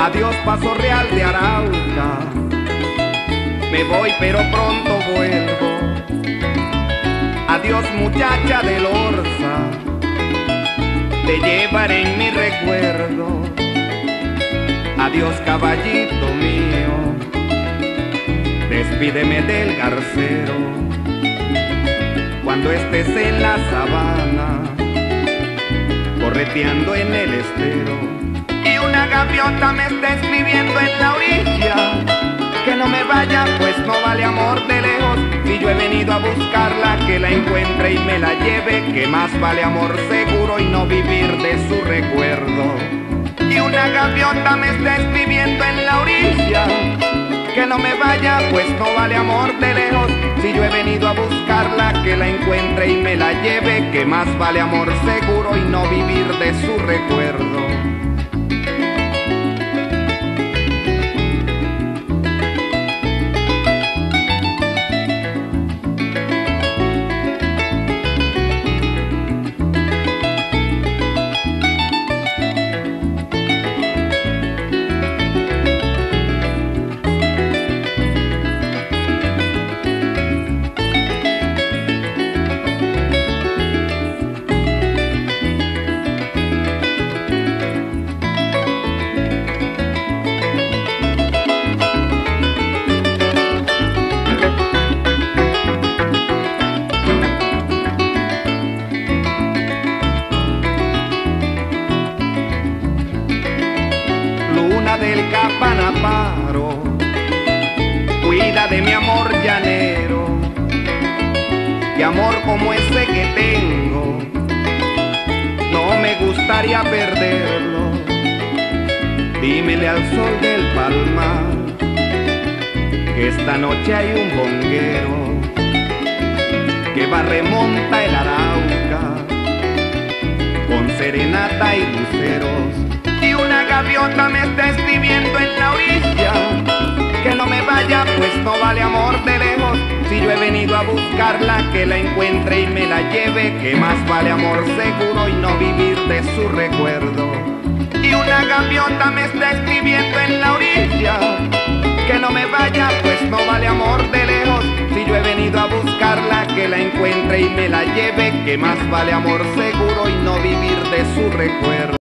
Adiós paso real de Arauca, me voy pero pronto vuelvo. Adiós muchacha de Lorza, te llevaré en mi recuerdo. Adiós caballito mío, despídeme del garcero. Cuando estés en la sabana, correteando en el estero gaviota me está escribiendo en la orilla. Que no me vaya, pues no vale amor de lejos. Si yo he venido a buscarla, que la encuentre y me la lleve. Que más vale amor seguro y no vivir de su recuerdo. Y una gaviota me está escribiendo en la orilla. Que no me vaya, pues no vale amor de lejos. Si yo he venido a buscarla, que la encuentre y me la lleve. Que más vale amor seguro y no vivir de su recuerdo. Del capanaparo, cuida de mi amor llanero, que amor como ese que tengo, no me gustaría perderlo. Dímele al sol del palmar que esta noche hay un bonguero que va remonta el arauca con serenata y luceros. y gaviota me está escribiendo en la orilla. Que no me vaya, pues no vale amor de lejos. Si yo he venido a buscarla, que la encuentre y me la lleve. Que más vale amor seguro y no vivir de su recuerdo. Y una gaviota me está escribiendo en la orilla. Que no me vaya, pues no vale amor de lejos. Si yo he venido a buscarla, que la encuentre y me la lleve. Que más vale amor seguro y no vivir de su recuerdo.